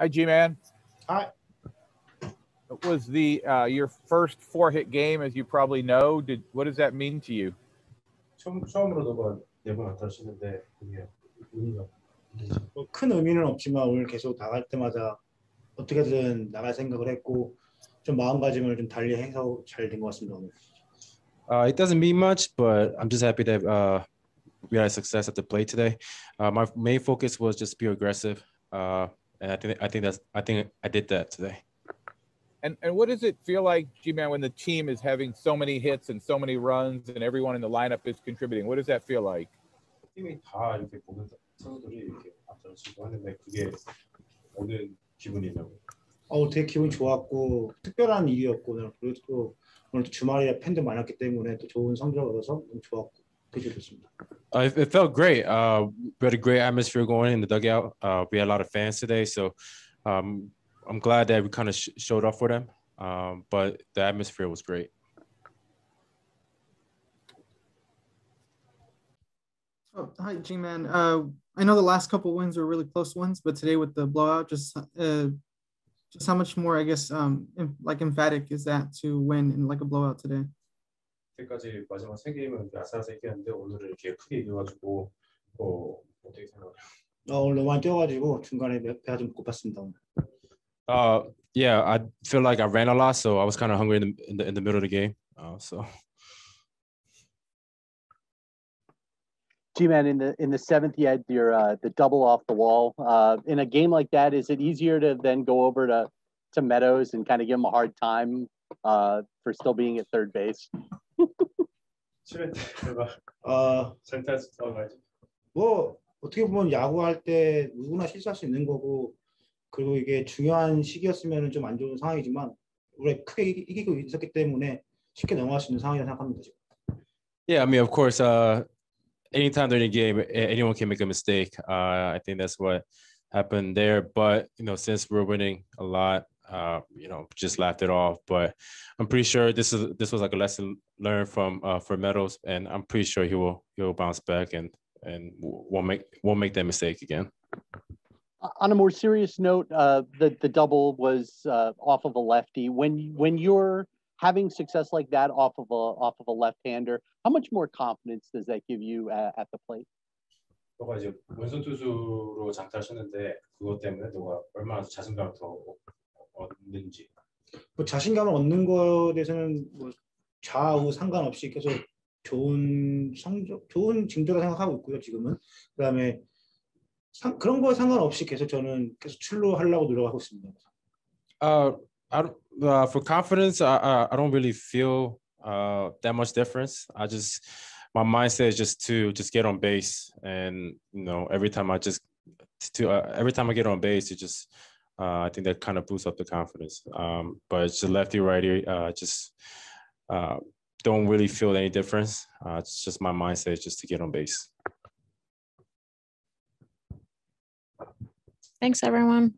Hi, Ji-Man. Hi. It was the uh, your first four hit game, as you probably know. Did what does that mean to you? 의미는 없지만 오늘 계속 나갈 때마다 어떻게든 나갈 생각을 했고 좀 마음가짐을 좀 달리 해서 같습니다 Uh, it doesn't mean much, but I'm just happy that uh, we had success at the play today. Uh, my main focus was just be aggressive. Uh, and I think I think that's I think I did that today. And and what does it feel like, Ji-Man, when the team is having so many hits and so many runs, and everyone in the lineup is contributing? What does that feel like? Oh, 좋았고 특별한 일이었고 그리고 또 오늘 팬들 많았기 때문에 또 좋은 성적 얻어서 너무 좋았고. Uh, it, it felt great. Uh, we had a great atmosphere going in the dugout. Uh, we had a lot of fans today, so um, I'm glad that we kind of sh- showed up for them. Um, but the atmosphere was great. Oh, hi, Ji-Man. Uh, I know the last couple wins were really close ones, but today with the blowout, just uh, just how much more, I guess, um, em- like emphatic is that to win in like a blowout today? 그때까지 마지막 세 게임은 아스라스 이겼는데 오늘은 이렇게 크게 이겨가지고 어, 어떻게 생각해요? 어, 오늘 너무 많이 뛰어가지고 중간에 배가 좀 고팠습니다 오늘. Uh, yeah, I feel like I ran a lot, so I was kind of hungry in the, in the in the middle of the game. Uh, so. Ji-Man, in the in the seventh, you had your uh, the double off the wall. Uh, in a game like that, is it easier to then go over to to Meadows and kind of give him a hard time uh, for still being at third base? 7회 때 내가 어, 센터에서 들어가야지. 뭐 어떻게 보면 야구할 때 누구나 실수할 수 있는 거고 그리고 이게 중요한 시기였으면 좀 안 좋은 상황이지만 우리 크게 이기- 이기고 있었기 때문에 쉽게 넘어갈 수 있는 상황이라고 생각합니다 지금. Yeah, I mean, of course, uh, anytime during the game, a- anyone can make a mistake. Uh, I think that's what happened there. But you know, since we're winning a lot, uh, you know, just laughed it off. But I'm pretty sure this is this was like a lesson learned from uh, for Meadows, and I'm pretty sure he will he will bounce back and and won't make won't make that mistake again. Uh, On a more serious note, uh, the the double was uh, off of a lefty. When you- when you're having success like that off of a off of a left-hander, how much more confidence does that give you at, at the plate? 너가 이제 왼손 투수로 장타를 쳤는데 그것 때문에 너가 얼마나 자신감을 더 얻는지. 뭐 자신감을 얻는 거에 대해서는 뭐 좌우 상관없이 계속 좋은 성적, 좋은 징조라 생각하고 있고요. 지금은 그다음에 상, 그런 거에 상관없이 계속 저는 계속 출루하려고 노력하고 있습니다. Uh, I uh, for confidence, I, I I don't really feel uh that much difference. I just my mindset is just to just get on base, and you know every time I just to uh, every time I get on base, it just uh, I think that kind of boosts up the confidence. Um, but it's just lefty righty, uh, just uh, don't really feel any difference. Uh, it's just my mindset just to get on base. Thanks, everyone.